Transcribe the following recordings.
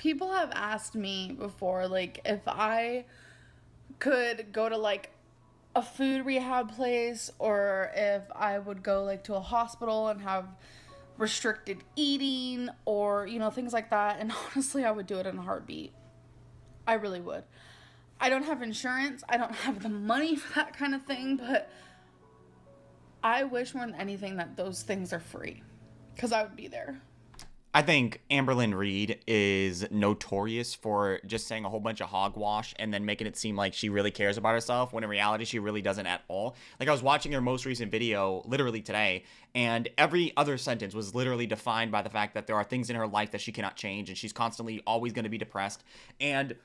people have asked me before, like, if I could go to like a food rehab place or if I would go like to a hospital and have restricted eating or you know things like that and honestly I would do it in a heartbeat. I really would. I don't have insurance. I don't have the money for that kind of thing, but I wish more than anything that those things are free cuz I would be there. I think Amberlynn Reid is notorious for just saying a whole bunch of hogwash and then making it seem like she really cares about herself when in reality she really doesn't at all. Like I was watching her most recent video literally today and every other sentence was literally defined by the fact that there are things in her life that she cannot change and she's constantly always going to be depressed and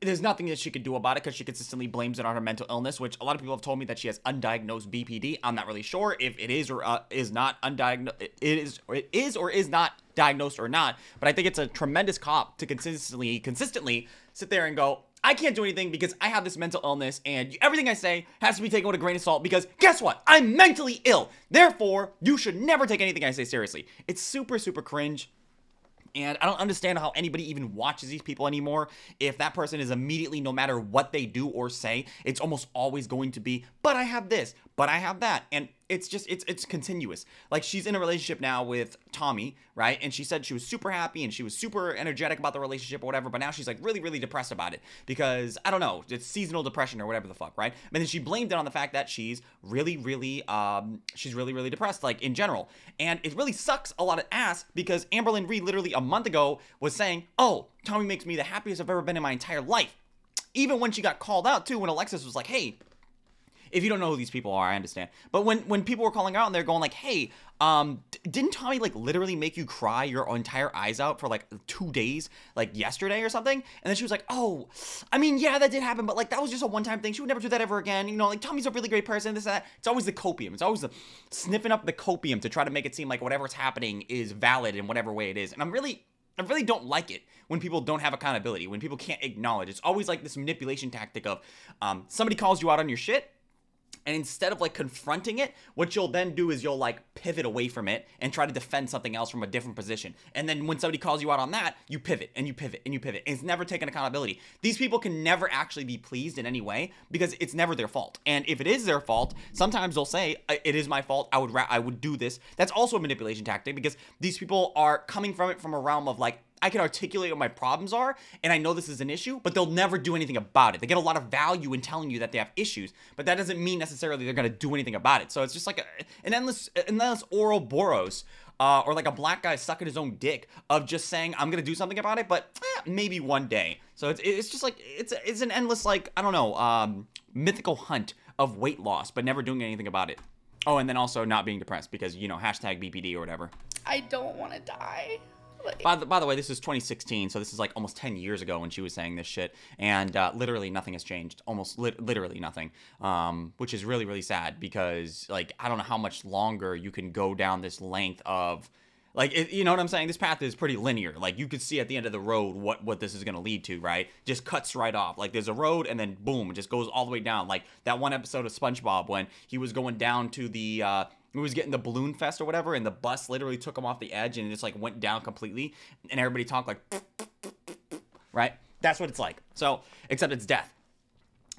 there's nothing that she could do about it because she consistently blames it on her mental illness, which a lot of people have told me that she has undiagnosed BPD. I'm not really sure if it is or uh, is not undiagnosed. It is, it is or is not diagnosed or not. But I think it's a tremendous cop to consistently, consistently sit there and go, I can't do anything because I have this mental illness, and everything I say has to be taken with a grain of salt because guess what? I'm mentally ill. Therefore, you should never take anything I say seriously. It's super, super cringe. And I don't understand how anybody even watches these people anymore. If that person is immediately, no matter what they do or say, it's almost always going to be, but I have this, but I have that. And it's just it's it's continuous. Like she's in a relationship now with Tommy, right? And she said she was super happy and she was super energetic about the relationship or whatever, but now she's like really really depressed about it because I don't know, it's seasonal depression or whatever the fuck, right? And then she blamed it on the fact that she's really really um she's really really depressed like in general. And it really sucks a lot of ass because Amberlynn Reid literally a month ago was saying, "Oh, Tommy makes me the happiest I've ever been in my entire life." Even when she got called out too when Alexis was like, "Hey, if you don't know who these people are, I understand. But when when people were calling out and they're going like, "Hey, um, didn't Tommy like literally make you cry your entire eyes out for like two days, like yesterday or something?" And then she was like, "Oh, I mean, yeah, that did happen, but like that was just a one time thing. She would never do that ever again. You know, like Tommy's a really great person. This and that. It's always the copium. It's always the sniffing up the copium to try to make it seem like whatever's happening is valid in whatever way it is. And I'm really I really don't like it when people don't have accountability, when people can't acknowledge. It's always like this manipulation tactic of um, somebody calls you out on your shit, and instead of like confronting it, what you'll then do is you'll like pivot away from it and try to defend something else from a different position. And then when somebody calls you out on that, you pivot and you pivot and you pivot. And it's never taken accountability. These people can never actually be pleased in any way because it's never their fault. And if it is their fault, sometimes they'll say, "It is my fault. I would ra- I would do this." That's also a manipulation tactic because these people are coming from it from a realm of like I can articulate what my problems are, and I know this is an issue, but they'll never do anything about it. They get a lot of value in telling you that they have issues, but that doesn't mean necessarily they're gonna do anything about it. So it's just like a, an endless, an endless Ouroboros. Uh, or like a black guy sucking his own dick of just saying I'm gonna do something about it, but eh, maybe one day. So it's it's just like it's it's an endless like I don't know um, mythical hunt of weight loss, but never doing anything about it. Oh, and then also not being depressed because you know hashtag BPD or whatever. I don't want to die. By the by the way, this is 2016, so this is like almost 10 years ago when she was saying this shit, and uh, literally nothing has changed. Almost li- literally nothing, um, which is really really sad because like I don't know how much longer you can go down this length of. Like it, you know what I'm saying? This path is pretty linear. Like you could see at the end of the road what what this is gonna lead to, right? Just cuts right off. Like there's a road and then boom, it just goes all the way down. Like that one episode of SpongeBob when he was going down to the uh, he was getting the balloon fest or whatever, and the bus literally took him off the edge and it just like went down completely, and everybody talked like, right? That's what it's like. So except it's death.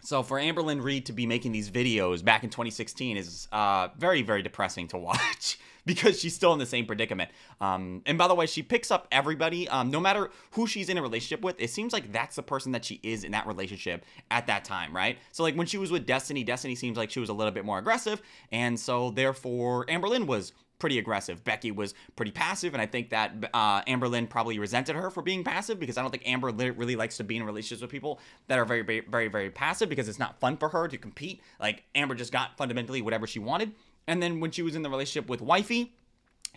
So for Amberlynn Reid to be making these videos back in 2016 is uh, very, very depressing to watch because she's still in the same predicament. Um, and by the way, she picks up everybody, um, no matter who she's in a relationship with. It seems like that's the person that she is in that relationship at that time, right? So like when she was with Destiny, Destiny seems like she was a little bit more aggressive, and so therefore Amberlynn was pretty aggressive. Becky was pretty passive, and I think that uh, Amberlynn probably resented her for being passive because I don't think Amber really likes to be in relationships with people that are very, very, very, very passive because it's not fun for her to compete. Like Amber just got fundamentally whatever she wanted, and then when she was in the relationship with Wifey,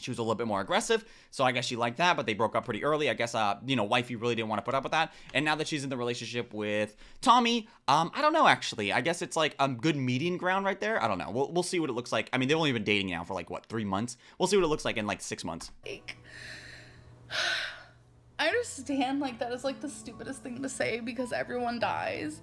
she was a little bit more aggressive, so I guess she liked that, but they broke up pretty early. I guess, uh, you know, wifey really didn't want to put up with that. And now that she's in the relationship with Tommy, um, I don't know, actually. I guess it's like a good median ground right there. I don't know. We'll, we'll see what it looks like. I mean, they've only been dating now for like, what, three months? We'll see what it looks like in like six months. I understand like that is like the stupidest thing to say because everyone dies.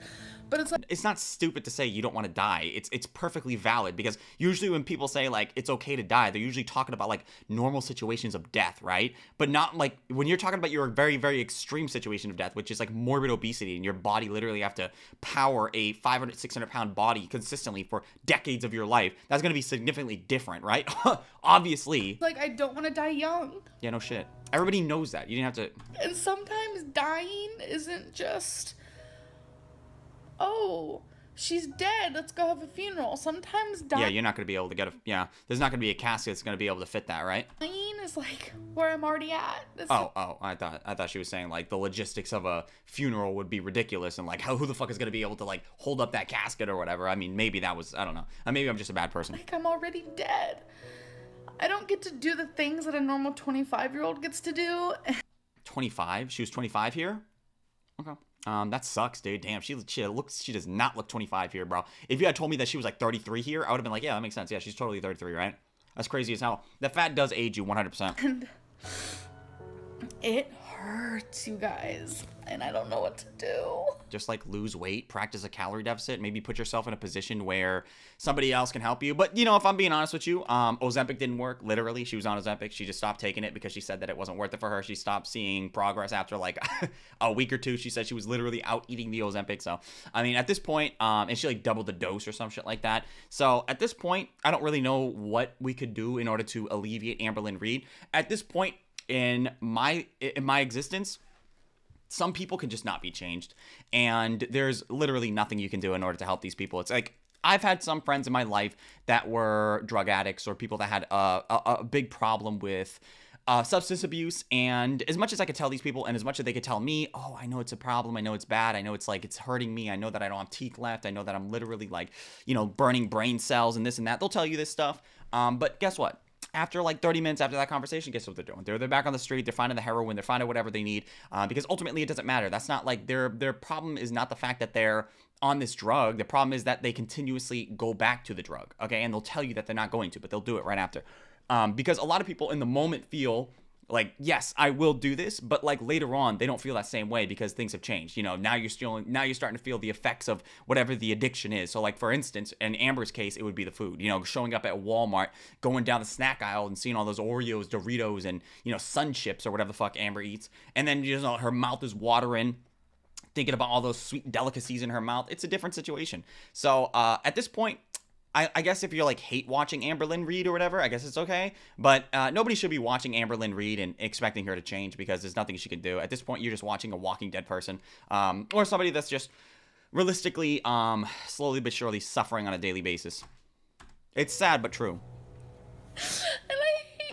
But it's like it's not stupid to say you don't want to die. It's it's perfectly valid because usually when people say like it's okay to die, they're usually talking about like normal situations of death, right? But not like when you're talking about your very very extreme situation of death, which is like morbid obesity and your body literally have to power a 500 600 pound body consistently for decades of your life. That's going to be significantly different, right? Obviously. like I don't want to die young. Yeah, no shit. Everybody knows that. You didn't have to And sometimes dying isn't just oh, she's dead. Let's go have a funeral. Sometimes dying. Yeah, you're not gonna be able to get a. Yeah, there's not gonna be a casket that's gonna be able to fit that, right? Dying is like where I'm already at. This oh, oh, I thought I thought she was saying like the logistics of a funeral would be ridiculous and like how who the fuck is gonna be able to like hold up that casket or whatever. I mean, maybe that was I don't know. Uh, maybe I'm just a bad person. Like I'm already dead. I don't get to do the things that a normal 25 year old gets to do. 25? She was 25 here? Okay. Um, that sucks, dude. Damn, she she looks she does not look 25 here, bro. If you had told me that she was like 33 here, I would have been like, yeah, that makes sense. Yeah, she's totally 33, right? That's crazy as hell. The fat does age you 100%. And it hurts, you guys and I don't know what to do. Just like lose weight, practice a calorie deficit, maybe put yourself in a position where somebody else can help you. But you know, if I'm being honest with you, um, Ozempic didn't work. Literally, she was on Ozempic. She just stopped taking it because she said that it wasn't worth it for her. She stopped seeing progress after like a week or two. She said she was literally out eating the Ozempic. So I mean, at this point, um, and she like doubled the dose or some shit like that. So at this point, I don't really know what we could do in order to alleviate Amberlynn Reid. At this point in my in my existence some people can just not be changed and there's literally nothing you can do in order to help these people it's like I've had some friends in my life that were drug addicts or people that had a, a, a big problem with uh, substance abuse. And as much as I could tell these people, and as much as they could tell me, oh, I know it's a problem. I know it's bad. I know it's like it's hurting me. I know that I don't have teeth left. I know that I'm literally like, you know, burning brain cells and this and that. They'll tell you this stuff. Um, but guess what? After like 30 minutes after that conversation, guess what they're doing? They're they're back on the street. They're finding the heroin. They're finding whatever they need. Uh, because ultimately, it doesn't matter. That's not like their their problem is not the fact that they're on this drug. The problem is that they continuously go back to the drug. Okay, and they'll tell you that they're not going to, but they'll do it right after. Um, because a lot of people in the moment feel like yes i will do this but like later on they don't feel that same way because things have changed you know now you're still now you're starting to feel the effects of whatever the addiction is. So like for instance in amber's case it would be the food you know showing up at walmart going down the snack aisle and seeing all those oreos doritos and you know sun chips or whatever the fuck amber eats and then you know her mouth is watering thinking about all those sweet delicacies in her mouth. It's a different situation. So uh, at this point I, I, guess if you're like hate watching Amberlynn Reid or whatever, I guess it's okay. But uh, nobody should be watching Amberlynn Reid and expecting her to change because there's nothing she can do. At this point, you're just watching a Walking Dead person um, or somebody that's just realistically, um, slowly but surely suffering on a daily basis. It's sad but true.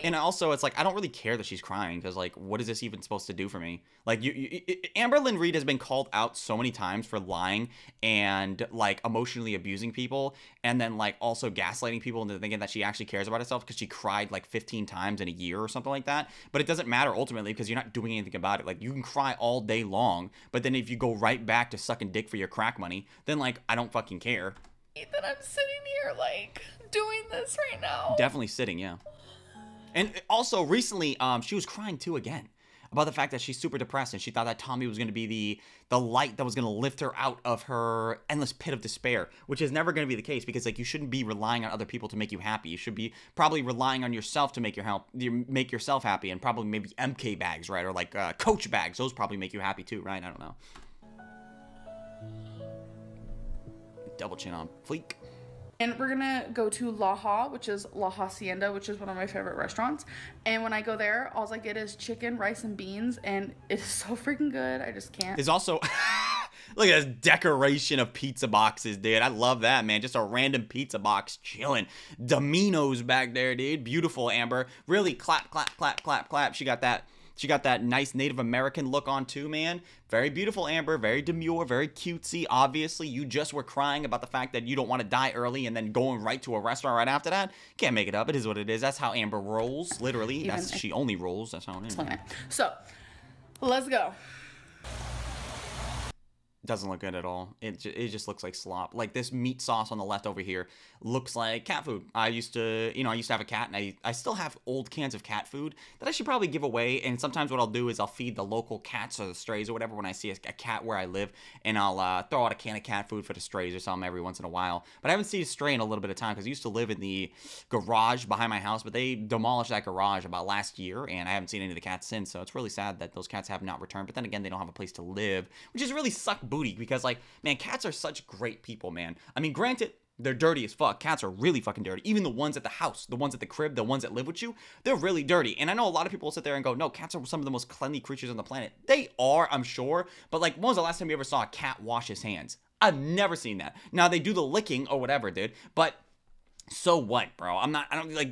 and also it's like I don't really care that she's crying because like what is this even supposed to do for me? Like you, you Amberlynn Reid has been called out so many times for lying and like emotionally abusing people and then like also gaslighting people into thinking that she actually cares about herself because she cried like 15 times in a year or something like that. But it doesn't matter ultimately because you're not doing anything about it. Like you can cry all day long, but then if you go right back to sucking dick for your crack money, then like I don't fucking care. That I'm sitting here like doing this right now. Definitely sitting, yeah. And also recently, um, she was crying too again about the fact that she's super depressed and she thought that Tommy was going to be the the light that was going to lift her out of her endless pit of despair, which is never going to be the case because like you shouldn't be relying on other people to make you happy. You should be probably relying on yourself to make your help you make yourself happy and probably maybe MK bags, right? Or like uh, Coach bags. Those probably make you happy too, right? I don't know. Double chin on fleek. And we're gonna go to La Ha, which is La Hacienda, which is one of my favorite restaurants. And when I go there, all I get is chicken, rice, and beans, and it is so freaking good. I just can't. There's also look at this decoration of pizza boxes, dude. I love that, man. Just a random pizza box chilling. Domino's back there, dude. Beautiful, Amber. Really clap, clap, clap, clap, clap. She got that she got that nice Native American look on too, man. Very beautiful, Amber. Very demure, very cutesy. Obviously, you just were crying about the fact that you don't want to die early and then going right to a restaurant right after that. Can't make it up. It is what it is. That's how Amber rolls, literally. Even That's she only rolls. That's how it is. So, let's go. doesn't look good at all. It, it just looks like slop. Like this meat sauce on the left over here looks like cat food. I used to, you know, I used to have a cat and I, I still have old cans of cat food that I should probably give away. And sometimes what I'll do is I'll feed the local cats or the strays or whatever when I see a, a cat where I live and I'll uh, throw out a can of cat food for the strays or something every once in a while. But I haven't seen a stray in a little bit of time because I used to live in the garage behind my house, but they demolished that garage about last year and I haven't seen any of the cats since. So it's really sad that those cats have not returned. But then again, they don't have a place to live, which is really suck booty because like man cats are such great people man i mean granted they're dirty as fuck. Cats are really fucking dirty. Even the ones at the house, the ones at the crib, the ones that live with you, they're really dirty. And I know a lot of people sit there and go, no, cats are some of the most cleanly creatures on the planet. They are, I'm sure. But like, when was the last time you ever saw a cat wash his hands? I've never seen that. Now they do the licking or whatever, dude. But so what, bro? I'm not. I don't like.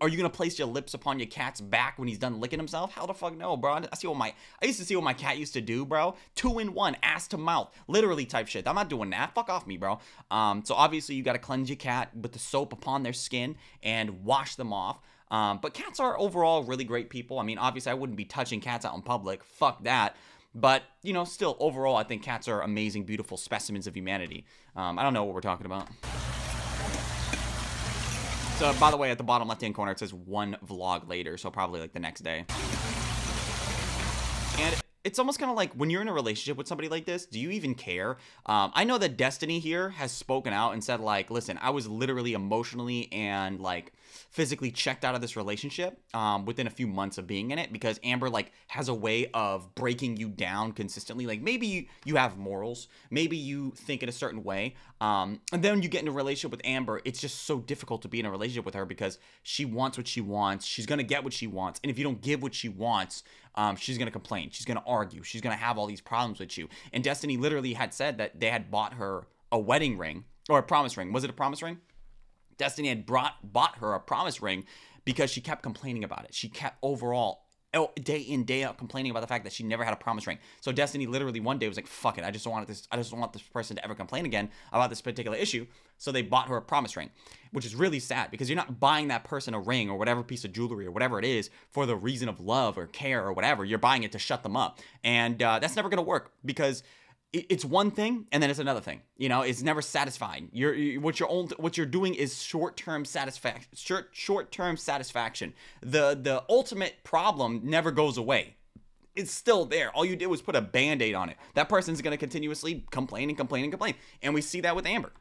Are you gonna place your lips upon your cat's back when he's done licking himself? How the fuck no, bro? I see what my. I used to see what my cat used to do, bro. Two in one, ass to mouth, literally type shit. I'm not doing that. Fuck off me, bro. Um. So obviously you gotta cleanse your cat with the soap upon their skin and wash them off. Um. But cats are overall really great people. I mean, obviously I wouldn't be touching cats out in public. Fuck that. But you know, still overall, I think cats are amazing, beautiful specimens of humanity. Um. I don't know what we're talking about. So, by the way, at the bottom left-hand corner, it says one vlog later, so probably like the next day. And it's almost kind of like when you're in a relationship with somebody like this, do you even care? Um, I know that Destiny here has spoken out and said, like, listen, I was literally emotionally and like physically checked out of this relationship um, within a few months of being in it because Amber like has a way of breaking you down consistently. Like maybe you, you have morals, maybe you think in a certain way, um, and then you get in a relationship with Amber. It's just so difficult to be in a relationship with her because she wants what she wants. She's gonna get what she wants, and if you don't give what she wants, um, she's gonna complain. She's gonna argue. She's gonna have all these problems with you. And Destiny literally had said that they had bought her a wedding ring or a promise ring. Was it a promise ring? Destiny had brought bought her a promise ring because she kept complaining about it. She kept overall oh, day in day out complaining about the fact that she never had a promise ring. So Destiny literally one day was like, "Fuck it, I just don't want this. I just don't want this person to ever complain again about this particular issue." So they bought her a promise ring, which is really sad because you're not buying that person a ring or whatever piece of jewelry or whatever it is for the reason of love or care or whatever. You're buying it to shut them up, and uh, that's never gonna work because it's one thing and then it's another thing. You know, it's never satisfying. You're you, what you're what you're doing is short-term satisfaction. Short short-term satisfaction. The the ultimate problem never goes away. It's still there. All you did was put a band-aid on it. That person's going to continuously complain and complain and complain. And we see that with Amber.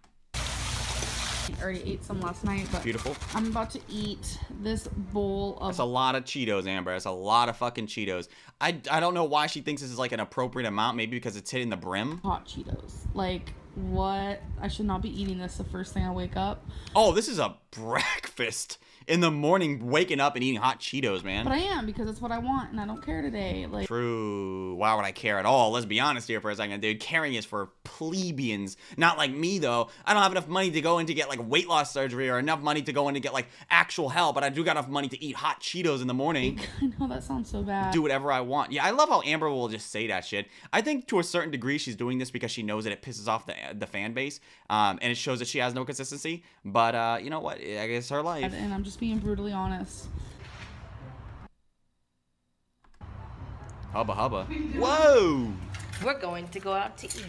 Already ate some last night, but Beautiful. I'm about to eat this bowl of That's a lot of Cheetos, Amber. That's a lot of fucking Cheetos. I, I don't know why she thinks this is like an appropriate amount. Maybe because it's hitting the brim. hot Cheetos. Like, what? I should not be eating this the first thing I wake up. Oh, this is a breakfast in the morning, waking up and eating hot Cheetos, man. But I am because it's what I want and I don't care today. Like, True. Why would I care at all? Let's be honest here for a second, dude. Caring is for plebeians, not like me though. I don't have enough money to go in to get like weight loss surgery or enough money to go in to get like actual help, but I do got enough money to eat hot Cheetos in the morning. I know that sounds so bad. do whatever I want. Yeah, I love how Amber will just say that shit. I think to a certain degree she's doing this because she knows that it pisses off the the fan base, um, and it shows that she has no consistency. But uh, you know what? I guess her life. And I'm just being brutally honest. Hubba hubba. Whoa. We're going to go out to eat.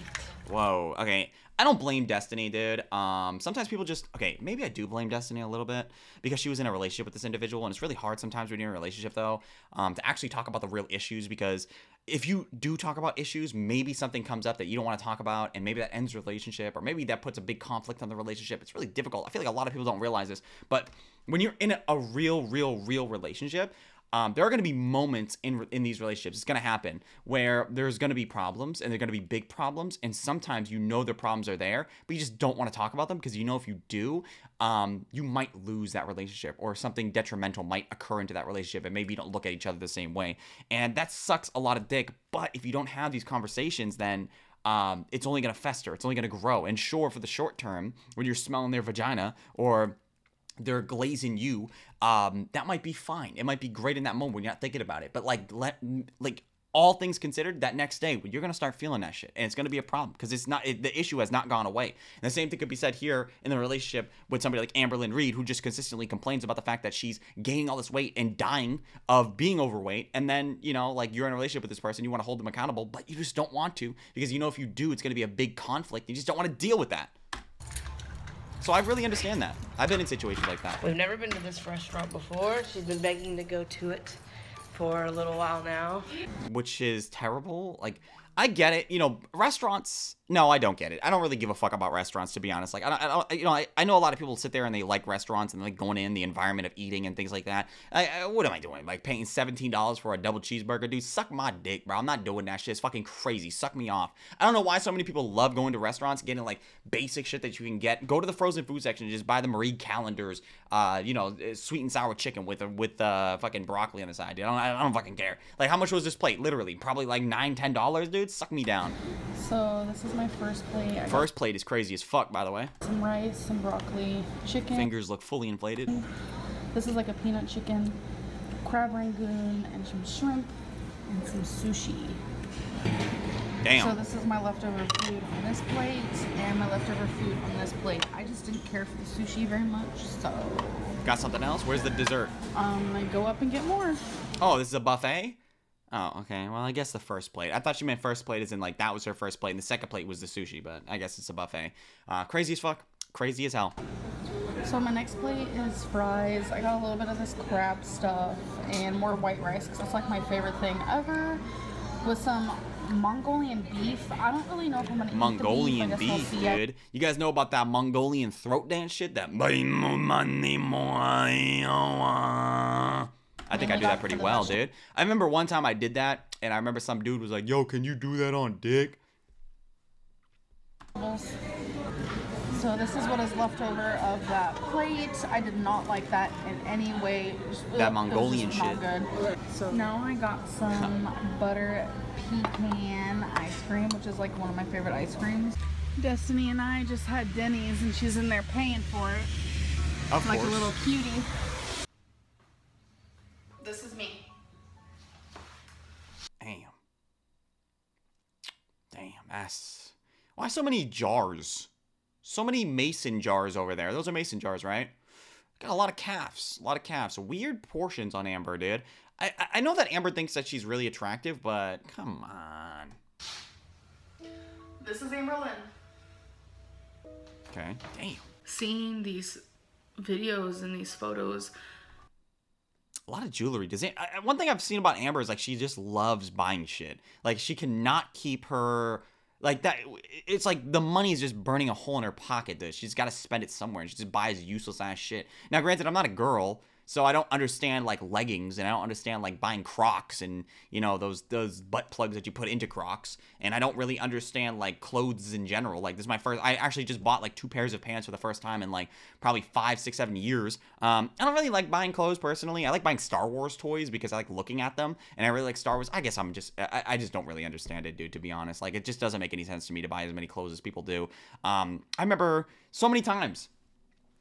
Whoa. Okay. I don't blame Destiny, dude. Um, sometimes people just okay. Maybe I do blame Destiny a little bit because she was in a relationship with this individual, and it's really hard sometimes when you're in a relationship, though, um, to actually talk about the real issues. Because if you do talk about issues, maybe something comes up that you don't want to talk about, and maybe that ends relationship, or maybe that puts a big conflict on the relationship. It's really difficult. I feel like a lot of people don't realize this, but when you're in a real, real, real relationship, um, there are going to be moments in in these relationships. It's going to happen where there's going to be problems, and they're going to be big problems. And sometimes you know the problems are there, but you just don't want to talk about them because you know if you do, um, you might lose that relationship, or something detrimental might occur into that relationship, and maybe you don't look at each other the same way. And that sucks a lot of dick. But if you don't have these conversations, then um, it's only going to fester. It's only going to grow. And sure, for the short term, when you're smelling their vagina or they're glazing you um that might be fine it might be great in that moment when you're not thinking about it but like let like all things considered, that next day you're gonna start feeling that shit, and it's gonna be a problem because it's not it, the issue has not gone away. And the same thing could be said here in the relationship with somebody like Amberlynn Reid, who just consistently complains about the fact that she's gaining all this weight and dying of being overweight, and then you know like you're in a relationship with this person, you want to hold them accountable, but you just don't want to because you know if you do, it's gonna be a big conflict. You just don't want to deal with that. So I really understand that. I've been in situations like that. We've never been to this restaurant before. She's been begging to go to it for a little while now. which is terrible. Like, I get it. You know, restaurants. No, I don't get it. I don't really give a fuck about restaurants, to be honest. Like, I don't, I don't you know, I, I know a lot of people sit there and they like restaurants and like going in the environment of eating and things like that. I, I, what am I doing? Like paying seventeen dollars for a double cheeseburger, dude? Suck my dick, bro. I'm not doing that shit. It's fucking crazy. Suck me off. I don't know why so many people love going to restaurants, getting like basic shit that you can get. Go to the frozen food section, and just buy the Marie Callender's. Uh, you know, sweet and sour chicken with with uh fucking broccoli on the side. Dude. I don't, I don't fucking care. Like, how much was this plate? Literally, probably like nine, ten dollars, dude. Suck me down. So this is my first plate. I First plate is crazy as fuck, by the way. some rice, some broccoli, chicken. Fingers look fully inflated. This is like a peanut chicken, crab rangoon, and some shrimp, and some sushi. Damn. So this is my leftover food on this plate, and my leftover food on this plate. I just didn't care for the sushi very much, so Got something else? Where's the dessert? um, I go up and get more. Oh, this is a buffet? Oh, okay. Well, I guess the first plate. I thought she meant first plate as in like that was her first plate, and the second plate was the sushi, but I guess it's a buffet. Uh, crazy as fuck. Crazy as hell. So my next plate is fries. I got a little bit of this crab stuff and more white rice because that's like my favorite thing ever. With some Mongolian beef. I don't really know if I'm gonna Mongolian eat the beef. Beef, we'll see. I- dude. You guys know about that Mongolian throat dance shit? That. I think I do that pretty well, dude. I remember one time I did that, and I remember some dude was like, "Yo, can you do that on dick?" So this is what is left over of that plate. I did not like that in any way. Just- That ugh, Mongolian shit. Good. So now I got some butter pecan ice cream, which is like one of my favorite ice creams. Destiny and I just had Denny's, and she's in there paying for it Of like course. a little cutie. Why so many jars? So many mason jars over there. Those are mason jars, right? Got a lot of calves. A lot of calves. Weird portions on Amber, dude. I I- know that Amber thinks that she's really attractive, but come on. This is Amberlynn. Okay. Damn. Seeing these videos and these photos A lot of jewelry. Does it? I- One thing I've seen about Amber is like she just loves buying shit. Like she cannot keep her like that. It's like the money is just burning a hole in her pocket. Dude. She's got to spend it somewhere, and she just buys useless ass shit. Now, granted, I'm not a girl, so I don't understand like leggings, and I don't understand like buying Crocs and you know those those butt plugs that you put into Crocs, and I don't really understand like clothes in general. Like this is my first. I actually just bought like two pairs of pants for the first time in like probably five, six, seven years. Um, I don't really like buying clothes personally. I like buying Star Wars toys because I like looking at them, and I really like Star Wars. I guess I'm just I, I just don't really understand it, dude. To be honest, like it just doesn't make any sense to me to buy as many clothes as people do. Um, I remember so many times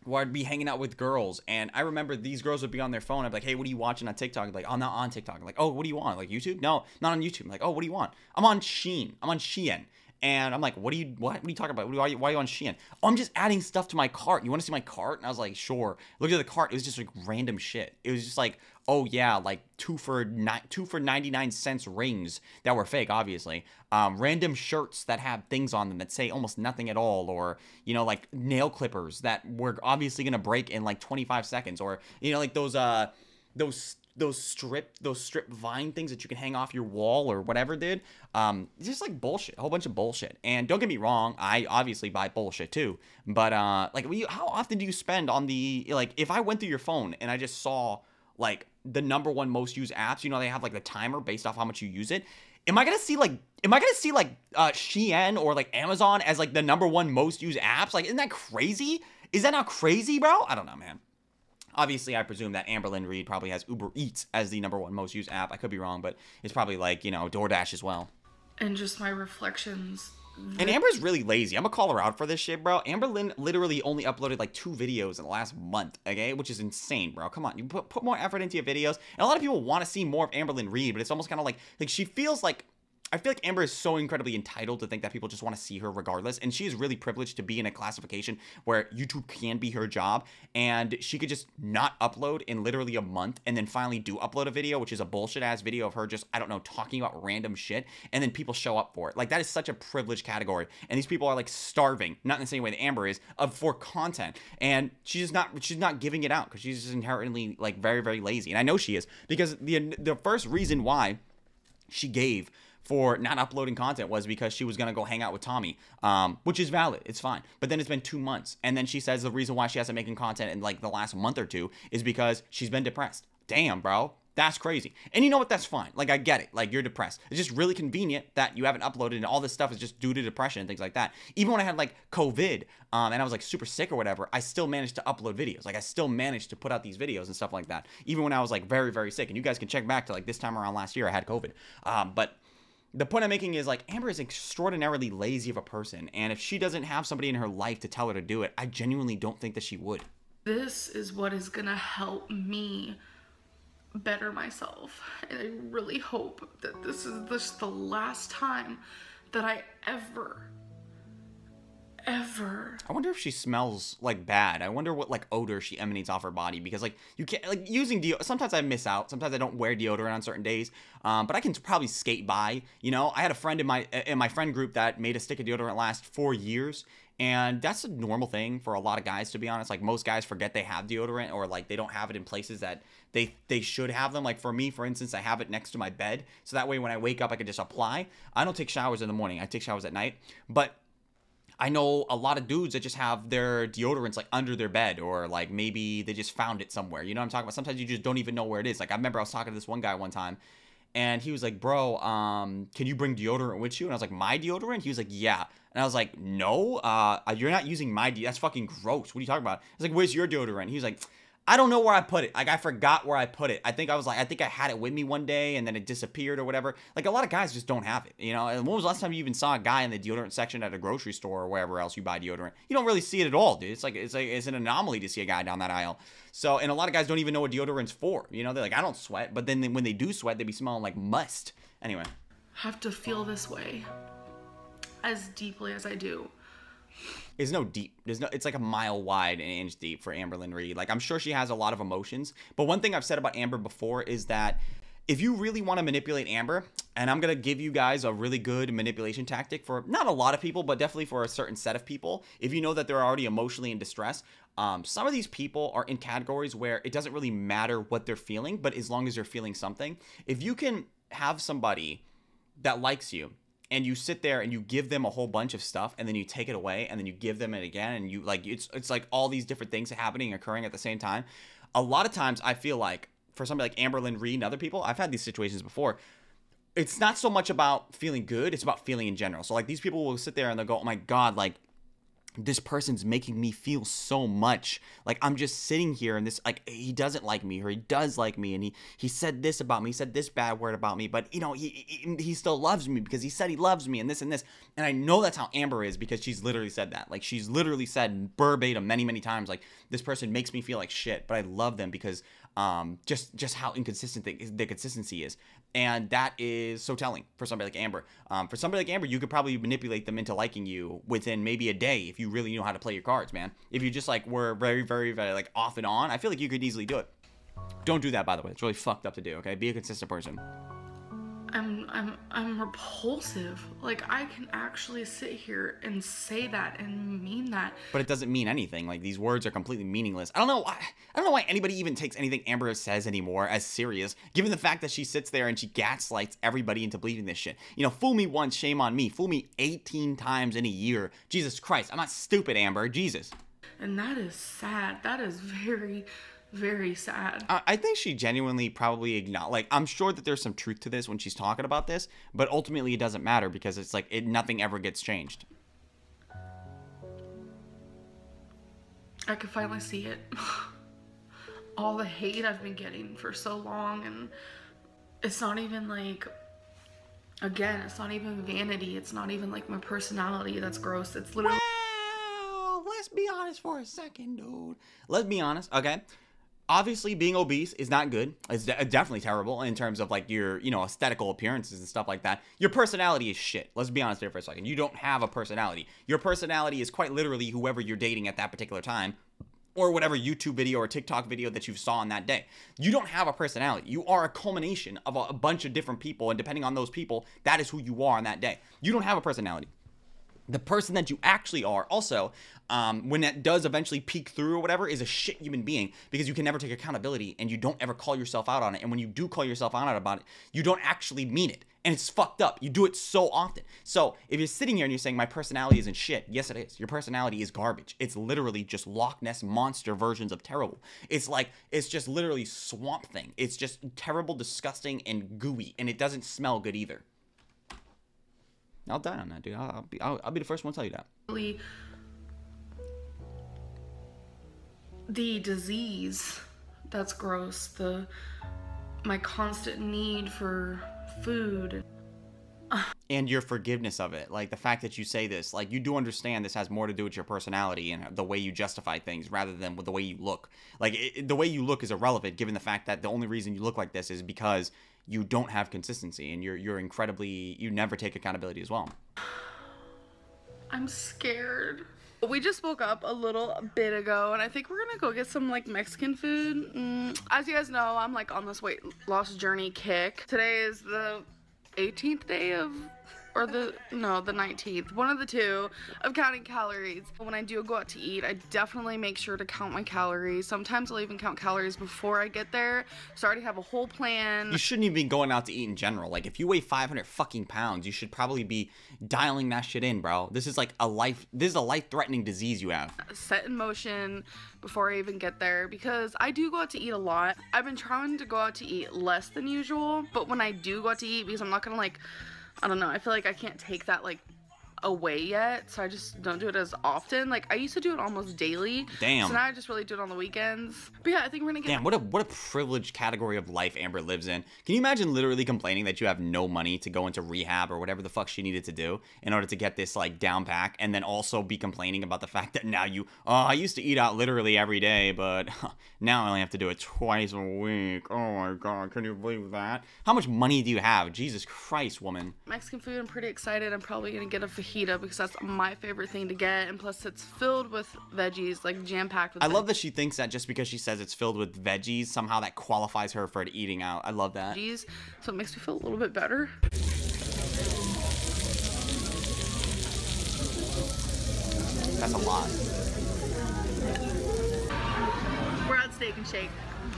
where I'd be hanging out with girls, and I remember these girls would be on their phone. I'd be like, "Hey, what are you watching on TikTok?" Like, "Oh, I'm not on TikTok." I'm like, "Oh, what do you want? Like YouTube? No, not on YouTube." I'm like, "Oh, what do you want?" I'm on Sheen. I'm on Shein. And I'm like, what are you what, what are you talking about? Why are you, why are you on Shein? Oh, I'm just adding stuff to my cart. You want to see my cart? And I was like, sure. Look at the cart. It was just like random shit. It was just like, oh yeah, like two for ni- two for 99 cents rings that were fake, obviously. Um, random shirts that have things on them that say almost nothing at all, or you know, like nail clippers that were obviously gonna break in like 25 seconds, or you know, like those uh those those strip those strip vine things that you can hang off your wall or whatever dude um just like bullshit a whole bunch of bullshit. And don't get me wrong i obviously buy bullshit too. But uh like we, how often do you spend on the like if i went through your phone and i just saw like the number one most used apps you know they have like the timer based off how much you use it am i gonna see like am i gonna see like uh shein or like amazon as like the number one most used apps? Like isn't that crazy? Is that not crazy bro? I don't know man Obviously, I presume that Amberlynn Reid probably has Uber Eats as the number one most used app. I could be wrong, but it's probably like, you know, DoorDash as well. and just my reflections And Amber's really lazy. I'm gonna call her out for this shit, bro. Amberlynn literally only uploaded like two videos in the last month, okay? Which is insane, bro. Come on, you put, put more effort into your videos. And a lot of people want to see more of Amberlynn Reed, but it's almost kind of like like she feels like I feel like Amber is so incredibly entitled to think that people just want to see her regardless. And she is really privileged to be in a classification where YouTube can be her job. And she could just not upload in literally a month and then finally do upload a video, which is a bullshit ass video of her just, I don't know, talking about random shit. And then people show up for it. Like that is such a privileged category. And these people are like starving, not in the same way that Amber is, of for content. And she's just not, she's not giving it out because she's just inherently like very, very lazy. And I know she is because the, the first reason why she gave for not uploading content was because she was gonna go hang out with Tommy, um, which is valid. It's fine. But then it's been two months, and then she says the reason why she hasn't making content in like the last month or two is because she's been depressed. Damn, bro. That's crazy. And you know what? That's fine. Like, I get it. Like, you're depressed. It's just really convenient that you haven't uploaded and all this stuff is just due to depression and things like that. Even when I had like COVID um, and I was like super sick or whatever, I still managed to upload videos. Like, I still managed to put out these videos and stuff like that. Even when I was like very, very sick. And you guys can check back to like this time around last year, I had COVID. Um, but the point I'm making is like Amber is extraordinarily lazy of a person, and if she doesn't have somebody in her life to tell her to do it, I genuinely don't think that she would. This is what is gonna help me better myself, and I really hope that this is just the last time that I ever ever. I wonder if she smells like bad. I wonder what like odor she emanates off her body because like you can't like using deodorant. Sometimes I miss out. Sometimes I don't wear deodorant on certain days. Um, but I can probably skate by. You know, I had a friend in my in my friend group that made a stick of deodorant last four years. And that's a normal thing for a lot of guys, to be honest. Like most guys forget they have deodorant, or like they don't have it in places that they they should have them. Like for me, for instance, I have it next to my bed, so that way when I wake up, I can just apply. I don't take showers in the morning; I take showers at night. But I know a lot of dudes that just have their deodorants like under their bed or like maybe they just found it somewhere. You know what I'm talking about? Sometimes you just don't even know where it is. Like I remember I was talking to this one guy one time and he was like, "Bro, um, can you bring deodorant with you?" And I was like, "My deodorant?" He was like, "Yeah." And I was like, "No, uh, you're not using my de- that's fucking gross. What are you talking about?" I was like, "Where's your deodorant?" He was like, I don't know where I put it. Like I forgot where I put it. I think I was like, I think I had it with me one day and then it disappeared or whatever. Like a lot of guys just don't have it, you know. And when was the last time you even saw a guy in the deodorant section at a grocery store or wherever else you buy deodorant? You don't really see it at all, dude. It's like it's like it's an anomaly to see a guy down that aisle. So and a lot of guys don't even know what deodorant's for. You know, they're like, I don't sweat, but then they, when they do sweat, they be smelling like must. Anyway, have to feel this way as deeply as I do is no deep. There's no. It's like a mile wide and an inch deep for Amberlynn Reid. Like I'm sure she has a lot of emotions. But one thing I've said about Amber before is that if you really want to manipulate Amber, and I'm gonna give you guys a really good manipulation tactic for not a lot of people, but definitely for a certain set of people. If you know that they're already emotionally in distress, um, some of these people are in categories where it doesn't really matter what they're feeling, but as long as they're feeling something, if you can have somebody that likes you and you sit there and you give them a whole bunch of stuff and then you take it away and then you give them it again and you like it's it's like all these different things happening occurring at the same time. A lot of times i feel like for somebody like amberlynn reid and other people i've had these situations before. It's not so much about feeling good it's about feeling in general. So like these people will sit there and they'll go oh my god like this person's making me feel so much. Like i'm just sitting here and this like he doesn't like me or he does like me and he he said this about me he said this bad word about me but you know he he, he still loves me because he said he loves me and this and this. And i know that's how amber is because she's literally said that. Like she's literally said verbatim many many times like this person makes me feel like shit but i love them because um just just how inconsistent the, the consistency is and that is so telling for somebody like Amber. Um, for somebody like Amber, you could probably manipulate them into liking you within maybe a day if you really know how to play your cards, man. If you just like were very, very, very like off and on, I feel like you could easily do it. Don't do that, by the way. It's really fucked up to do. Okay, be a consistent person. I'm I'm I'm repulsive. Like I can actually sit here and say that and mean that. But it doesn't mean anything. Like these words are completely meaningless. I don't know why I don't know why anybody even takes anything Amber says anymore as serious, given the fact that she sits there and she gaslights everybody into believing this shit. You know, fool me once, shame on me. Fool me 18 times in a year. Jesus Christ, I'm not stupid, Amber. Jesus. And that is sad. That is very very sad. I think she genuinely probably acknowledge. Like, I'm sure that there's some truth to this when she's talking about this, but ultimately it doesn't matter because it's like it nothing ever gets changed. I could finally see it. All the hate I've been getting for so long, and it's not even like Again, it's not even vanity. It's not even like my personality that's gross. It's literally Well, let's be honest for a second, dude. Let's be honest, okay? Obviously, being obese is not good. It's de- definitely terrible in terms of like your, you know, aesthetical appearances and stuff like that. Your personality is shit. Let's be honest here for a second. You don't have a personality. Your personality is quite literally whoever you're dating at that particular time or whatever YouTube video or TikTok video that you saw on that day. You don't have a personality. You are a culmination of a, a bunch of different people, and depending on those people, that is who you are on that day. You don't have a personality the person that you actually are also um, when that does eventually peek through or whatever is a shit human being because you can never take accountability and you don't ever call yourself out on it. And when you do call yourself out about it you don't actually mean it. And it's fucked up. You do it so often. So if you're sitting here and you're saying my personality isn't shit yes it is. Your personality is garbage. It's literally just loch ness monster versions of terrible. It's like it's just literally swamp thing. It's just terrible disgusting and gooey and it doesn't smell good either I'll die on that, dude. I'll, I'll be I'll, I'll be the first one to tell you that. the disease that's gross. The my constant need for food. And your forgiveness of it, like the fact that you say this, like you do understand this has more to do with your personality and the way you justify things rather than with the way you look. Like it, the way you look is irrelevant, given the fact that the only reason you look like this is because you don't have consistency and you're you're incredibly you never take accountability as well. I'm scared. We just woke up a little bit ago, and I think we're gonna go get some like Mexican food. Mm, as you guys know, I'm like on this weight loss journey kick. Today is the 18th day of or the no the 19th one of the two of counting calories when i do go out to eat i definitely make sure to count my calories sometimes i'll even count calories before i get there so i already have a whole plan You shouldn't even be going out to eat in general. Like if you weigh 500 fucking pounds, you should probably be dialing that shit in, bro. This is like a life this is a life-threatening disease you have. set in motion before I even get there because I do go out to eat a lot. I've been trying to go out to eat less than usual, but when I do go out to eat, because I'm not gonna like, I don't know, I feel like I can't take that like away yet, so I just don't do it as often. Like I used to do it almost daily. Damn. So now I just really do it on the weekends. But yeah, I think we're gonna get Damn, what a what a privileged category of life Amber lives in. Can you imagine literally complaining that you have no money to go into rehab or whatever the fuck she needed to do in order to get this like down pack, and then also be complaining about the fact that now you oh I used to eat out literally every day, but now I only have to do it twice a week. Oh my god, can you believe that? How much money do you have? Jesus Christ, woman. Mexican food. I'm pretty excited. I'm probably gonna get a fajita because that's my favorite thing to get, and plus it's filled with veggies, like jam packed with. I love that she thinks that just because she says it's filled with veggies, somehow that qualifies her for eating out. I love that. veggies, so it makes me feel a little bit better. That's a lot. We're at Steak and Shake.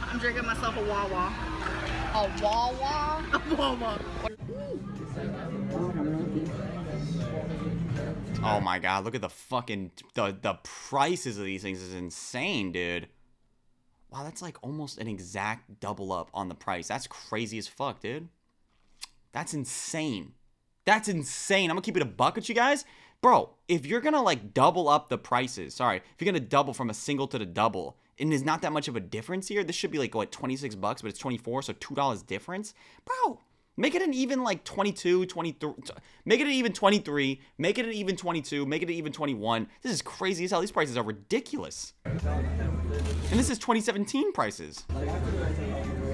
I'm drinking myself a Wawa. A Wawa? A Wawa. Oh my god, look at the fucking the the prices of these things is insane, dude. Wow, that's like almost an exact double up on the price. That's crazy as fuck, dude. That's insane. That's insane. I'm gonna keep it a buck with you guys. Bro, if you're gonna like double up the prices, sorry, if you're gonna double from a single to the double, and there's not that much of a difference here, this should be like what 26 bucks, but it's 24, so two dollars difference. Bro, make it an even like 22, 23, make it an even 23, make it an even 22, make it an even 21. This is crazy as hell. These prices are ridiculous. And this is 2017 prices.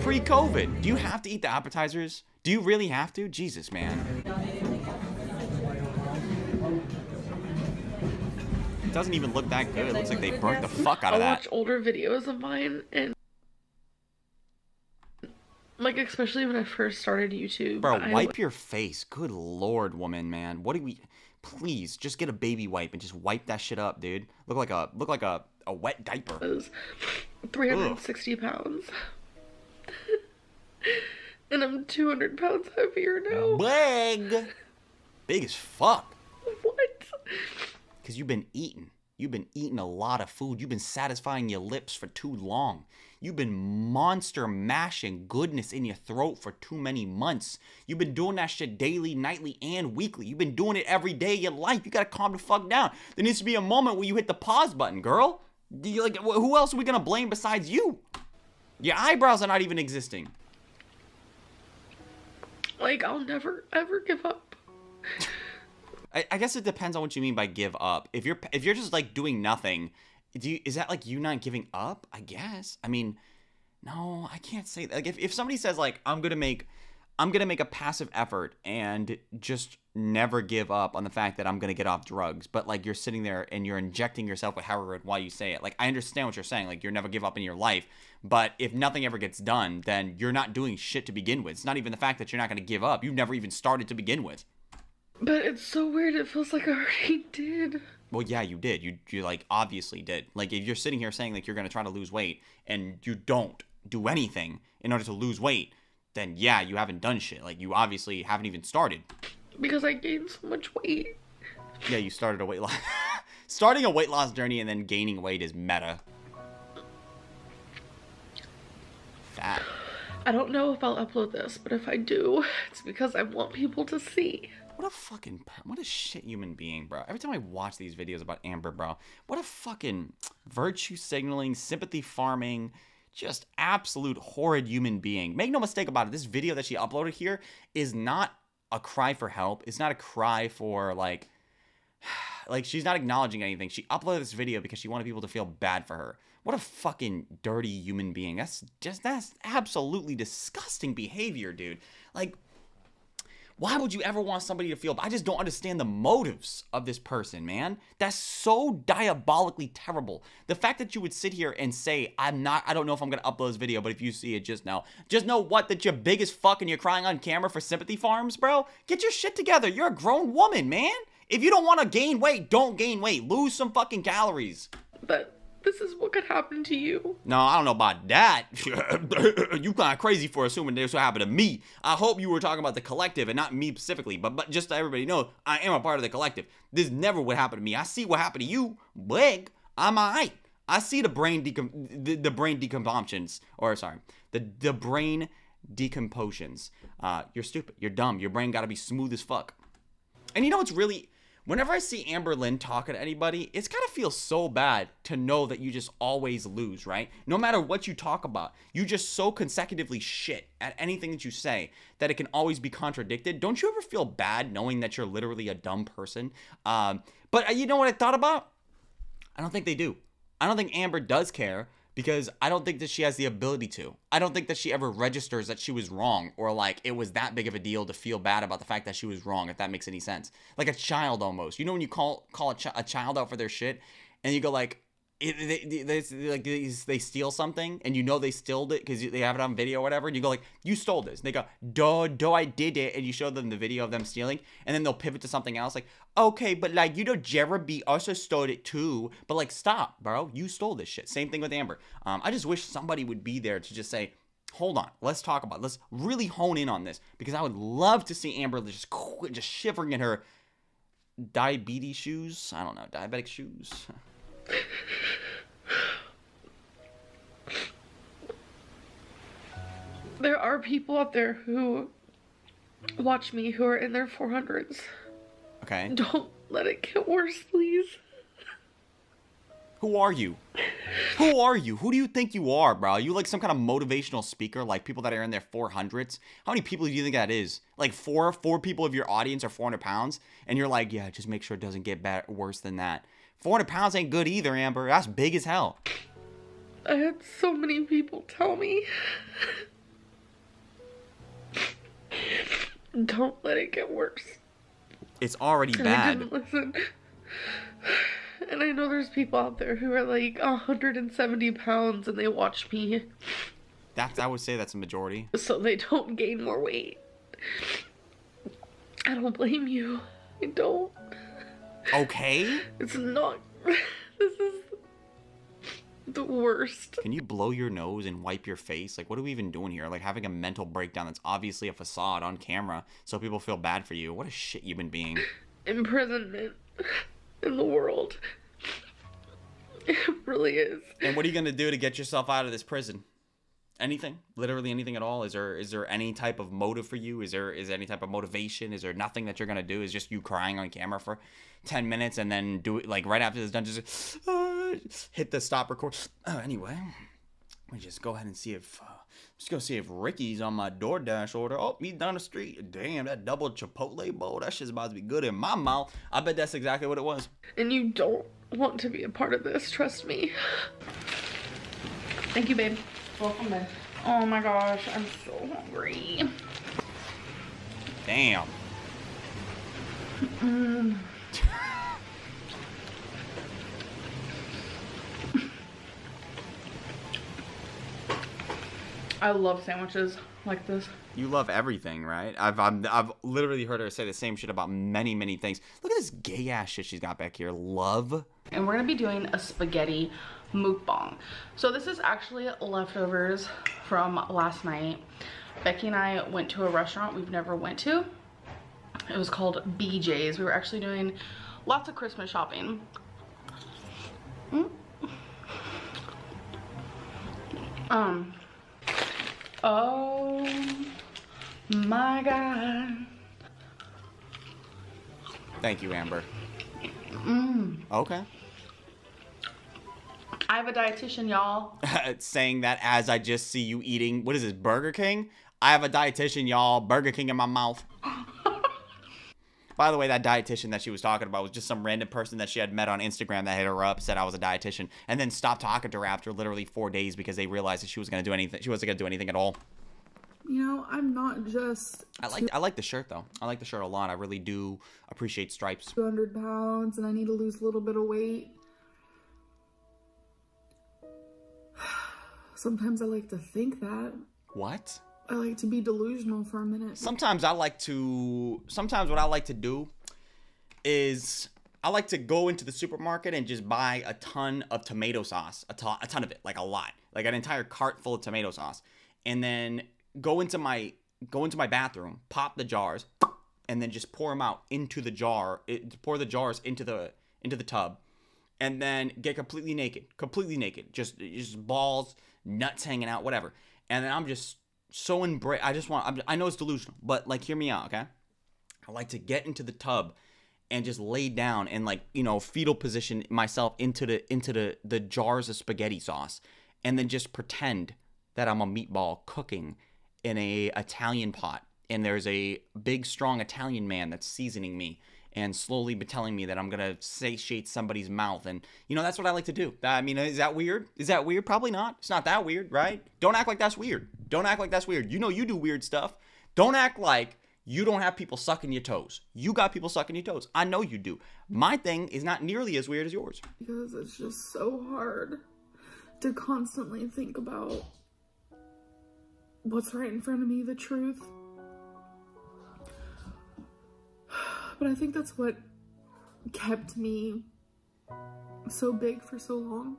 Pre-COVID. Do you have to eat the appetizers? Do you really have to? Jesus, man. It doesn't even look that good. It looks like they burnt the fuck out of that. I watch older videos of mine and like especially when I first started YouTube. Bro, I wipe your face. Good lord, woman, man. What do we please just get a baby wipe and just wipe that shit up, dude. Look like a look like a, a wet diaper. was 360 pounds. and I'm 200 pounds heavier now. Big. Big as fuck. What? Because you've been eating. You've been eating a lot of food. You've been satisfying your lips for too long. You've been monster mashing goodness in your throat for too many months. You've been doing that shit daily, nightly, and weekly. You've been doing it every day of your life. You gotta calm the fuck down. There needs to be a moment where you hit the pause button, girl. Do you, like, wh- who else are we gonna blame besides you? Your eyebrows are not even existing. Like, I'll never, ever give up. I, I guess it depends on what you mean by give up. If you're if you're just like doing nothing, do you, is that like you not giving up? I guess. I mean, no, I can't say that. Like if, if somebody says like I'm gonna make I'm gonna make a passive effort and just never give up on the fact that I'm gonna get off drugs, but like you're sitting there and you're injecting yourself with heroin while you say it. Like I understand what you're saying. Like you're never give up in your life, but if nothing ever gets done, then you're not doing shit to begin with. It's not even the fact that you're not gonna give up. You've never even started to begin with. But it's so weird. It feels like I already did. Well, yeah, you did. You you like obviously did. Like if you're sitting here saying like you're gonna try to lose weight and you don't do anything in order to lose weight, then yeah, you haven't done shit. Like you obviously haven't even started. Because I gained so much weight. Yeah, you started a weight loss. Starting a weight loss journey and then gaining weight is meta. Fat. I don't know if I'll upload this, but if I do, it's because I want people to see. What a fucking what a shit human being, bro. Every time I watch these videos about Amber, bro, what a fucking virtue signaling, sympathy farming, just absolute horrid human being. Make no mistake about it. This video that she uploaded here is not a cry for help. It's not a cry for like like she's not acknowledging anything. She uploaded this video because she wanted people to feel bad for her. What a fucking dirty human being. That's just that's absolutely disgusting behavior, dude. Like why would you ever want somebody to feel? I just don't understand the motives of this person, man. That's so diabolically terrible. The fact that you would sit here and say, I'm not, I don't know if I'm gonna upload this video, but if you see it, just know. Just know what? That you're big as fuck and you're crying on camera for sympathy farms, bro? Get your shit together. You're a grown woman, man. If you don't wanna gain weight, don't gain weight. Lose some fucking calories. But this is what could happen to you. No, I don't know about that. you kind of crazy for assuming this would happen to me. I hope you were talking about the collective and not me specifically, but, but just to everybody know, I am a part of the collective. This never would happen to me. I see what happened to you. Big. I'm alright. I see the brain decom- the, the brain decompositions, or sorry, the the brain decompositions. Uh, you're stupid. You're dumb. Your brain got to be smooth as fuck. And you know what's really whenever I see Amberlynn talking to anybody, it's gotta feel so bad to know that you just always lose, right? No matter what you talk about, you just so consecutively shit at anything that you say that it can always be contradicted. Don't you ever feel bad knowing that you're literally a dumb person? Um, but uh, you know what I thought about? I don't think they do. I don't think Amber does care because I don't think that she has the ability to. I don't think that she ever registers that she was wrong or like it was that big of a deal to feel bad about the fact that she was wrong if that makes any sense. Like a child almost. You know when you call call a, ch- a child out for their shit and you go like it, they, they, like they, steal something and you know they stole it because they have it on video or whatever and you go like you stole this. And they go duh duh I did it. And you show them the video of them stealing and then they'll pivot to something else like okay but like you know Jeremy also stole it too but like stop bro. You stole this shit. Same thing with Amber. Um I just wish somebody would be there to just say hold on let's talk about it. let's really hone in on this because I would love to see Amber just just shivering in her diabetes shoes. I don't know diabetic shoes There are people out there who watch me who are in their 400s. Okay. Don't let it get worse, please. Who are you? Who are you? Who do you think you are, bro? Are you like some kind of motivational speaker, like people that are in their 400s? How many people do you think that is? Like four, four people of your audience are 400 pounds, and you're like, yeah, just make sure it doesn't get better, worse than that. 400 pounds ain't good either, Amber. That's big as hell. I had so many people tell me. Don't let it get worse. It's already And I bad. didn't listen. And I know there's people out there who are like 170 pounds and they watch me That's I would say that's a majority. so they don't gain more weight. I don't blame you. I don't. Okay. It's not. This is the worst. Can you blow your nose and wipe your face? Like, what are we even doing here? Like having a mental breakdown that's obviously a facade on camera, so people feel bad for you. What a shit human being. Imprisonment in the world. It really is. And what are you gonna do to get yourself out of this prison? Anything? Literally anything at all? Is there is there any type of motive for you? Is there is there any type of motivation? Is there nothing that you're gonna do? Is just you crying on camera for ten minutes and then do it like right after this done just uh, hit the stop record. Uh, anyway, Let me just go ahead and see if, uh, just go see if Ricky's on my DoorDash order. Oh, he's down the street. Damn, that double Chipotle bowl. That shit's about to be good in my mouth. I bet that's exactly what it was. And you don't want to be a part of this, trust me. Thank you, babe. Welcome back. Oh my gosh, I'm so hungry. Damn. I love sandwiches like this. You love everything, right? I've, I've I've literally heard her say the same shit about many many things. Look at this gay ass shit she's got back here. Love. And we're gonna be doing a spaghetti mukbang. So this is actually leftovers from last night. Becky and I went to a restaurant we've never went to. It was called BJ's. We were actually doing lots of Christmas shopping. Mm. Um. Oh my god. Thank you, Amber. Mm. Okay. I have a dietitian, y'all. Saying that as I just see you eating, what is this, Burger King? I have a dietitian, y'all. Burger King in my mouth. By the way, that dietitian that she was talking about was just some random person that she had met on Instagram that hit her up, said I was a dietitian, and then stopped talking to her after literally four days because they realized that she was gonna do anything. She wasn't gonna do anything at all. You know, I'm not just I like I like the shirt though. I like the shirt a lot. I really do appreciate stripes. 200 pounds and I need to lose a little bit of weight. Sometimes I like to think that. What? I like to be delusional for a minute. Sometimes I like to. Sometimes what I like to do is I like to go into the supermarket and just buy a ton of tomato sauce, a ton, a ton of it, like a lot, like an entire cart full of tomato sauce, and then go into my go into my bathroom, pop the jars, and then just pour them out into the jar. It, pour the jars into the into the tub, and then get completely naked, completely naked, just just balls, nuts hanging out, whatever. And then I'm just so embrace. I just want. I'm, I know it's delusional, but like, hear me out, okay? I like to get into the tub and just lay down and like you know fetal position myself into the into the the jars of spaghetti sauce, and then just pretend that I'm a meatball cooking in a Italian pot, and there's a big strong Italian man that's seasoning me and slowly be telling me that I'm gonna satiate somebody's mouth, and you know that's what I like to do. I mean, is that weird? Is that weird? Probably not. It's not that weird, right? Don't act like that's weird. Don't act like that's weird. You know you do weird stuff. Don't act like you don't have people sucking your toes. You got people sucking your toes. I know you do. My thing is not nearly as weird as yours. Because it's just so hard to constantly think about what's right in front of me, the truth. But I think that's what kept me so big for so long.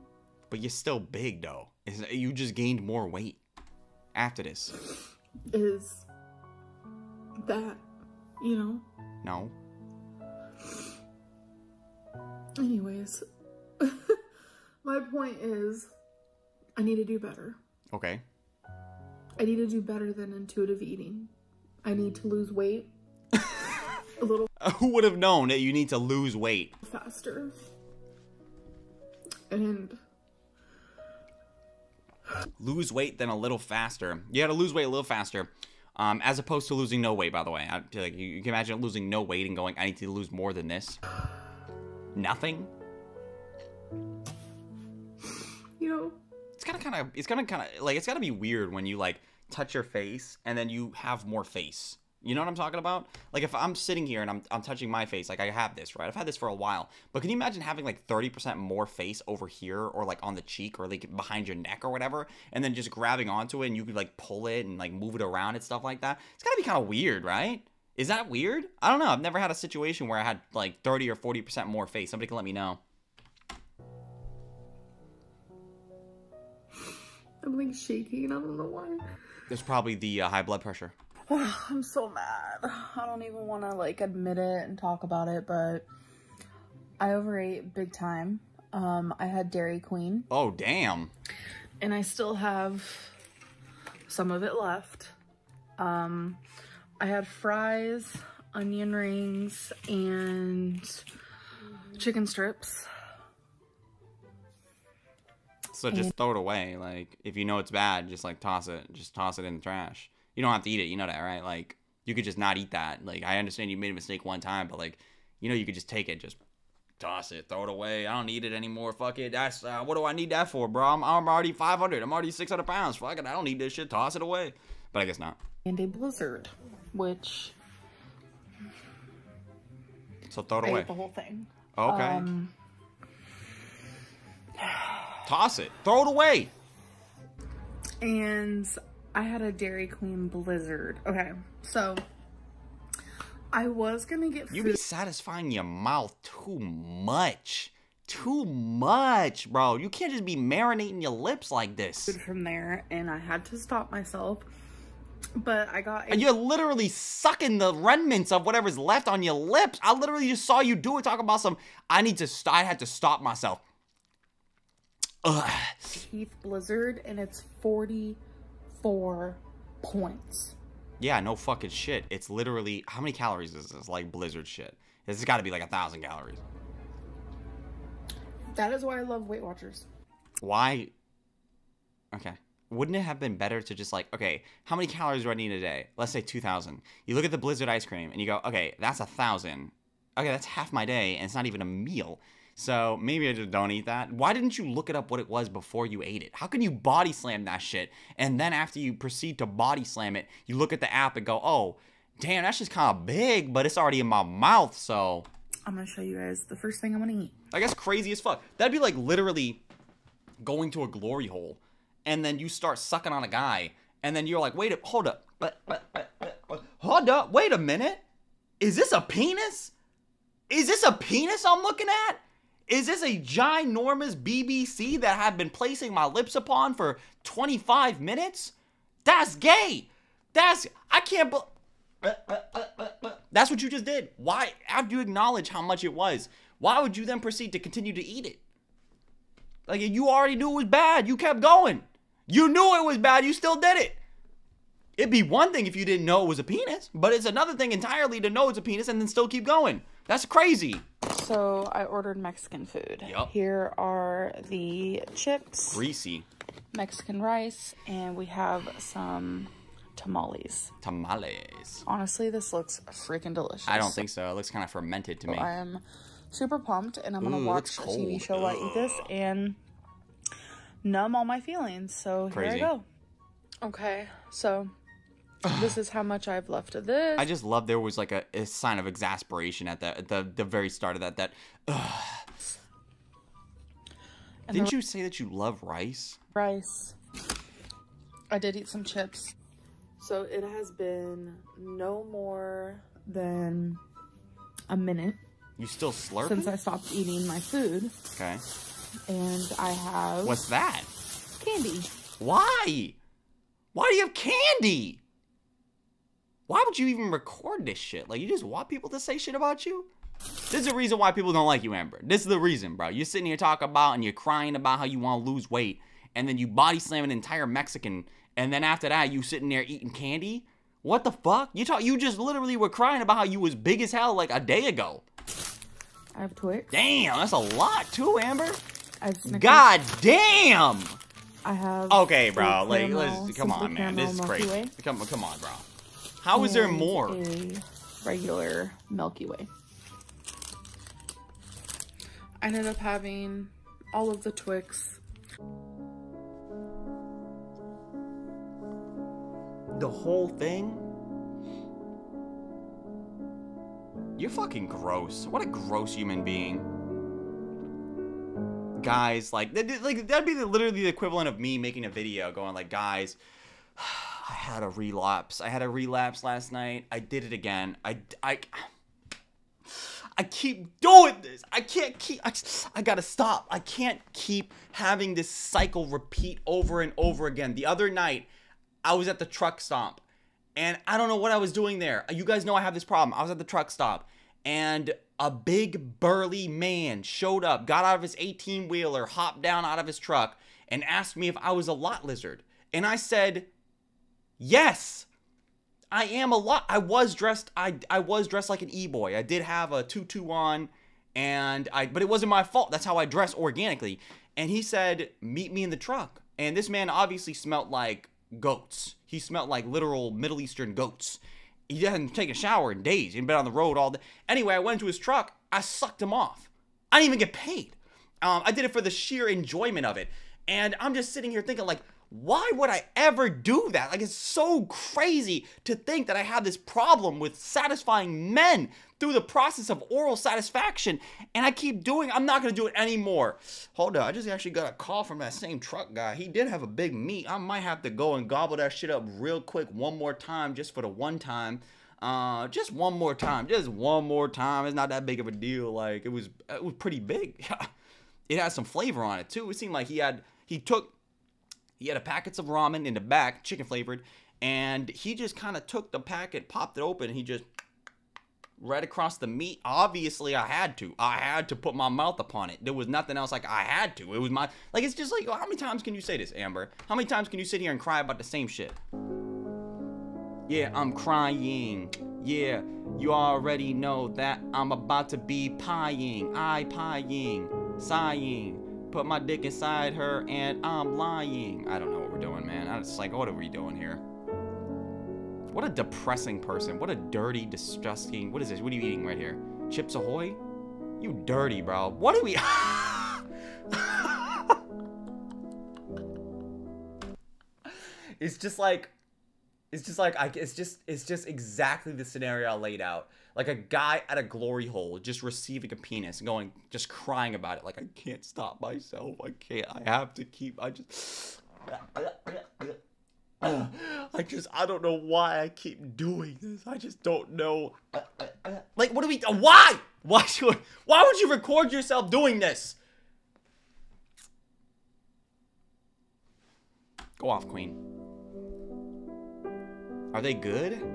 But you're still big though. You just gained more weight after this. Is that, you know? No. Anyways, my point is I need to do better. Okay. I need to do better than intuitive eating. I need to lose weight a little Who would have known that you need to lose weight? faster. And Lose weight then a little faster. You got to lose weight a little faster. Um, as opposed to losing no weight, by the way. I, like, you, you can imagine losing no weight and going, I need to lose more than this. Nothing. you know, It's gonna kind of, it's gonna kind of, like, it's gotta be weird when you, like, touch your face and then you have more face. You know what I'm talking about? Like, if I'm sitting here and I'm, I'm touching my face, like, I have this, right? I've had this for a while. But can you imagine having, like, 30% more face over here or, like, on the cheek or, like, behind your neck or whatever? And then just grabbing onto it and you could, like, pull it and, like, move it around and stuff like that? It's gotta be kind of weird, right? Is that weird? I don't know. I've never had a situation where I had, like, 30 or 40% more face. Somebody can let me know. I'm like shaking. I don't know why. There's probably the uh, high blood pressure. I'm so mad. I don't even want to like admit it and talk about it, but I overate big time. Um, I had Dairy Queen, Oh, damn. and I still have some of it left. Um, I had fries, onion rings, and chicken strips. So just throw it away. Like if you know it's bad, just like toss it. Just toss it in the trash. You don't have to eat it. You know that, right? Like you could just not eat that. Like I understand you made a mistake one time, but like you know you could just take it, just toss it, throw it away. I don't need it anymore. Fuck it. That's uh, what do I need that for, bro? I'm, I'm already 500. I'm already 600 pounds. Fuck it. I don't need this shit. Toss it away. But I guess not. And a blizzard, which So throw it I away. the whole thing. Okay. Um, Toss it. Throw it away. and I had a Dairy Queen blizzard. Okay, so I was gonna get You food be satisfying your mouth too much. Too much, bro. You can't just be marinating your lips like this. from there, and I had to stop myself. But I got And you're literally sucking the remnants of whatever's left on your lips. I literally just saw you do it. Talk about some. I need to. St- I had to stop myself. Ugh. teeth blizzard, and it's forty-four points. Yeah, no fucking shit. It's literally how many calories is this? Like Blizzard shit. This has got to be like a thousand calories. That is why I love Weight Watchers. Why? Okay. Wouldn't it have been better to just like, okay, how many calories do I need a day? Let's say 2,000. You look at the Blizzard ice cream and you go, okay, that's a thousand. Okay, that's half my day and it's not even a meal. So maybe I just don't eat that. Why didn't you look it up what it was before you ate it? How can you body slam that shit? And then after you proceed to body slam it, you look at the app and go, oh, damn, that's just kind of big, but it's already in my mouth. So I'm gonna show you guys the first thing I'm gonna eat. I guess crazy as fuck. That'd be like literally going to a glory hole and then you start sucking on a guy and then you're like, wait, a, hold up, but, but, but, but, but, hold up, wait a minute. Is this a penis? Is this a penis I'm looking at? Is this a ginormous BBC that I've been placing my lips upon for 25 minutes? That's gay. That's I can't. That's what you just did. Why? After you acknowledge how much it was, why would you then proceed to continue to eat it? Like you already knew it was bad. You kept going. You knew it was bad. You still did it. It'd be one thing if you didn't know it was a penis, but it's another thing entirely to know it's a penis and then still keep going. That's crazy. So I ordered Mexican food. Yup. Here are the chips, Greasy Mexican rice, and we have some tamales. tamales. Honestly, this looks freaking delicious. I don't think so. It looks kind of fermented to me. I am super pumped, and I'm gonna watch it's a TV show while I eat this and numb all my feelings. So Crazy. here I go. Okay, so this is how much I've left of this. I just love there was like a, a sign of exasperation at the at the the very start of that. That ugh. Didn't the you say that you love rice? rice. I did eat some chips. So it has been no more than a minute You still slurp? since I stopped eating my food, Okay. and I have What's that? candy. Why? Why do you have candy? Why would you even record this shit? Like you just want people to say shit about you? This is the reason why people don't like you, Amber. This is the reason, bro. You're sitting here talking about and you're crying about how you want to lose weight, and then you body slam an entire Mexican, and then after that you sitting there eating candy. What the fuck? You talk. You just literally were crying about how you was big as hell like a day ago. I have Twix. Damn, that's a lot too, Amber. I have God damn. I have. Okay, bro. Like, let's come on, man. This is crazy. Come, come on, bro. How is there more? A regular Milky Way. I ended up having all of the Twix. The whole thing? You're fucking gross. What a gross human being. Guys, like, that- like that'd be the, literally the equivalent of me making a video going like, guys, I had a relapse. I had a relapse last night. I did it again. I, I, I keep doing this. I can't keep. I, I gotta stop. I can't keep having this cycle repeat over and over again. The other night, I was at the truck stop, and I don't know what I was doing there. You guys know I have this problem. I was at the truck stop, and a big burly man showed up, got out of his 18 wheeler, hopped down out of his truck, and asked me if I was a lot lizard. And I said, yes. I am a lot. I was dressed. I I was dressed like an e boy. I did have a tutu on, and I. But it wasn't my fault. That's how I dress organically. and he said, "Meet me in the truck." And this man obviously smelt like goats. He smelt like literal Middle Eastern goats. He hadn't taken a shower in days. He'd been on the road all day. Anyway, I went to his truck. I sucked him off. I didn't even get paid. Um, I did it for the sheer enjoyment of it. And I'm just sitting here thinking, like, why would I ever do that? Like, it's so crazy to think that I have this problem with satisfying men through the process of oral satisfaction. And I keep doing I'm not to do it anymore. Hold on. I just actually got a call from that same truck guy. He did have a big meat. I might have to go and gobble that shit up real quick one more time just for the one time. Uh, just one more time. Just one more time. It's not that big of a deal. Like, it was, it was pretty big. it had some flavor on it, too. It seemed like he had, he took he had a packets of ramen in the back, chicken flavored, and he just kind of took the packet, popped it open, and he just right across the meat. Obviously, I had to. I had to put my mouth upon it. There was nothing else like I had to. It was my like it's just like how many times can you say this, Amber? How many times can you sit here and cry about the same shit? Yeah, I'm crying. Yeah, you already know that I'm about to be pieing. I pieing, sighing put my dick inside her and I'm lying. I don't know what we're doing, man. I was like, what are we doing here? What a depressing person. What a dirty, disgusting. What is this? What are you eating right here? Chips Ahoy? You dirty, bro. What are we? it's just like, it's just like, I, it's just, it's just exactly the scenario I laid out like a guy at a glory hole just receiving a penis and going just crying about it like i can't stop myself i can't i have to keep i just I just I don't know why I keep doing this. I just don't know. Like what do we why? Why should why would you record yourself doing this? Go off, queen. Are they good?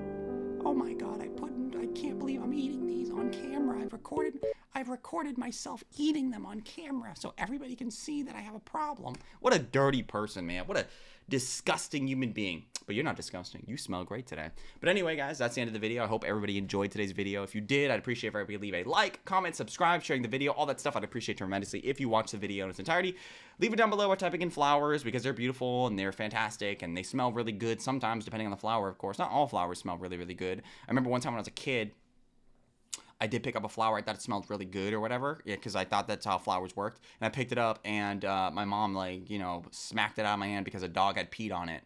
Oh my god, I put I can't believe I'm eating these on camera. I've recorded I've recorded myself eating them on camera so everybody can see that I have a problem. What a dirty person, man. What a disgusting human being. But you're not disgusting. You smell great today. But anyway, guys, that's the end of the video. I hope everybody enjoyed today's video. If you did, I'd appreciate if everybody leave a like, comment, subscribe, sharing the video, all that stuff I'd appreciate tremendously. If you watch the video in its entirety, leave it down below by typing in flowers because they're beautiful and they're fantastic and they smell really good sometimes depending on the flower, of course. Not all flowers smell really, really good. I remember one time when I was a kid, I did pick up a flower. I thought it smelled really good or whatever. Yeah, because I thought that's how flowers worked. And I picked it up, and uh, my mom, like, you know, smacked it out of my hand because a dog had peed on it.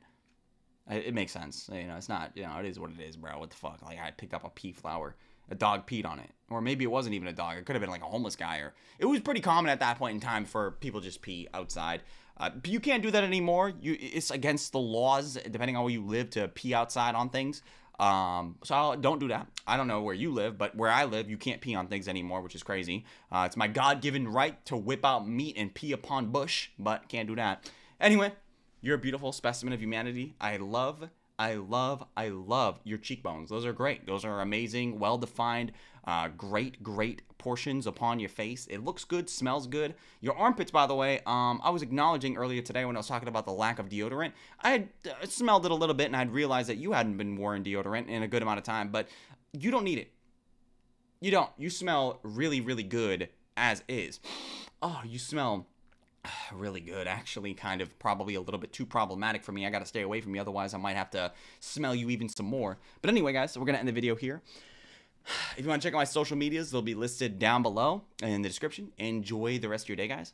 It, makes sense. You know, it's not, you know, it is what it is, bro. What the fuck? Like, I picked up a pea flower. A dog peed on it. Or maybe it wasn't even a dog. It could have been like a homeless guy. Or It was pretty common at that point in time for people just pee outside. Uh, you can't do that anymore. You, It's against the laws, depending on where you live, to pee outside on things. Um, so I'll, don't do that. I don't know where you live, but where I live, you can't pee on things anymore, which is crazy. Uh, it's my God-given right to whip out meat and pee upon bush, but can't do that. Anyway, you're a beautiful specimen of humanity. I love I love, I love your cheekbones. Those are great. Those are amazing, well defined, uh, great, great portions upon your face. It looks good, smells good. Your armpits, by the way, um, I was acknowledging earlier today when I was talking about the lack of deodorant. I had uh, smelled it a little bit and I'd realized that you hadn't been wearing deodorant in a good amount of time, but you don't need it. You don't. You smell really, really good as is. Oh, you smell really good. Actually kind of probably a little bit too problematic for me. I gotta stay away from you otherwise i might have to smell you even some more. But anyway guys so we're gonna end the video here. If you want to check out my social medias they'll be listed down below in the description. Enjoy the rest of your day guys